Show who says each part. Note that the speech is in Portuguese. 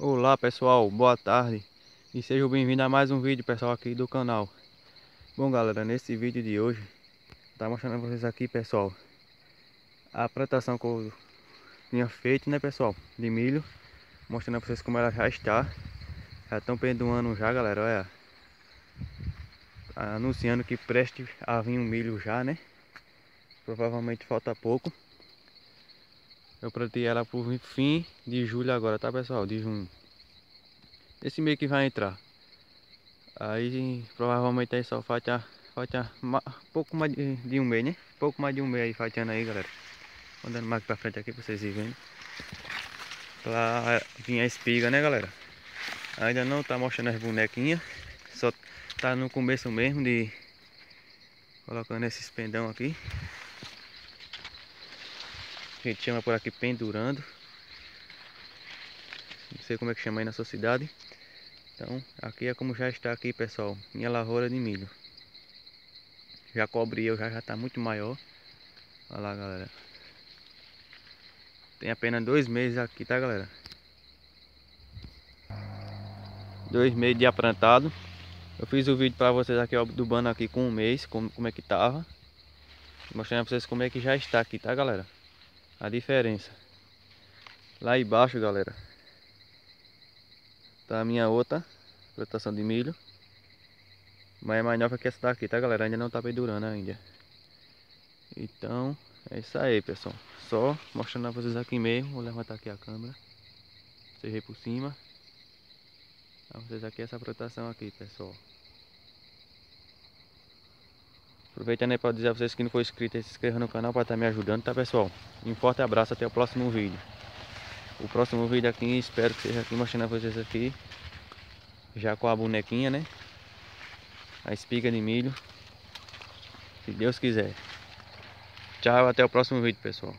Speaker 1: Olá pessoal, boa tarde. E sejam bem-vindos a mais um vídeo pessoal aqui do canal. Bom galera, nesse vídeo de hoje Tá mostrando pra vocês aqui pessoal A plantação que eu tinha feito né pessoal De milho. Mostrando pra vocês como ela já está. Já estão pendoando já galera, olha. Anunciando que preste a vir um milho já né. Provavelmente falta pouco eu plantei ela por fim de julho agora, tá pessoal? De junho. Esse mês que vai entrar. Aí provavelmente aí só falta, falta pouco mais de, de, um mês, né? Pouco mais de um mês aí faltando aí, galera. Andando mais pra frente aqui pra vocês verem. Pra vir a espiga, né, galera? Ainda não tá mostrando as bonequinhas. Só tá no começo mesmo de... Colocando esses pendão aqui. A gente chama por aqui pendurando. Não sei como é que chama aí na sua cidade. Então, aqui é como já está aqui, pessoal. Minha lavoura de milho. Já cobri eu, já já está muito maior. Olha lá, galera. Tem apenas dois meses aqui, tá, galera? Dois meses de aplantado. Eu fiz o vídeo para vocês aqui, ó, do bano aqui com um mês, como, como é que tava. Mostrando pra vocês como é que já está aqui, tá, galera? A diferença. Lá embaixo, galera, tá a minha outra plantação de milho. Mas é mais nova que essa daqui, tá, galera? Ainda não tá pendurando ainda. Então, é isso aí, pessoal. Só mostrando pra vocês aqui mesmo. Vou levantar aqui a câmera. Vocês veem por cima. Pra vocês aqui essa plantação aqui, pessoal. Aproveitando aí para dizer a vocês que não for inscrito, se inscreva no canal para estar tá me ajudando, tá pessoal? Um forte abraço, até o próximo vídeo. O próximo vídeo aqui, espero que seja aqui mostrando a vocês aqui. Já com a bonequinha, né? A espiga de milho. Se Deus quiser. Tchau, até o próximo vídeo, pessoal.